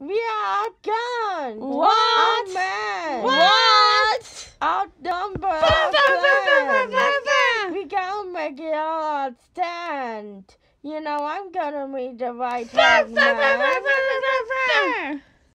We are gone. What? Outmatched. What? Outnumbered. We gonna make it all stand. You know I'm gonna be the right hand man.